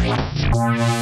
Bye.